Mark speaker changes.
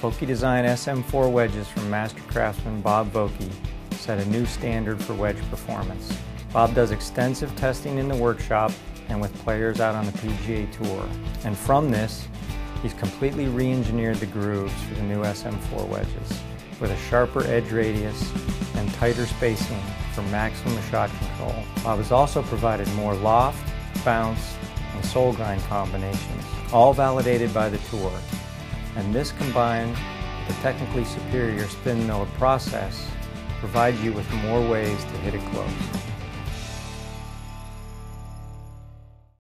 Speaker 1: Vokey Design SM4 wedges from master craftsman Bob Vokey set a new standard for wedge performance. Bob does extensive testing in the workshop and with players out on the PGA Tour. And from this, he's completely re-engineered the grooves for the new SM4 wedges with a sharper edge radius and tighter spacing for maximum shot control. Bob has also provided more loft, bounce, and sole grind combinations, all validated by the Tour. And this combined with a technically superior spin milled process provides you with more ways to hit it close.